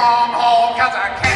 stronghold, cause I can't.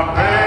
Amen.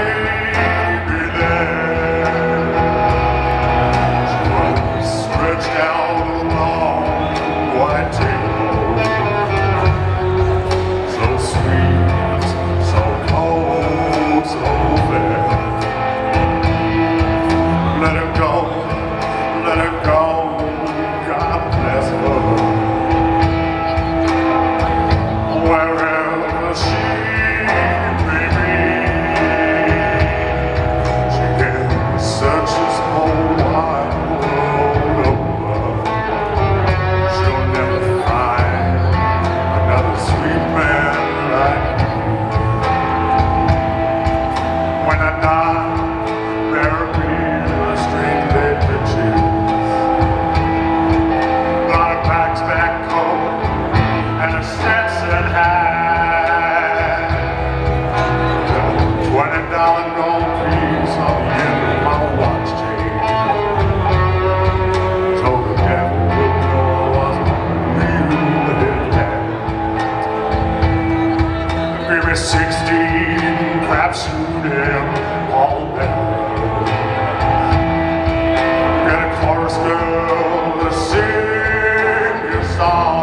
song.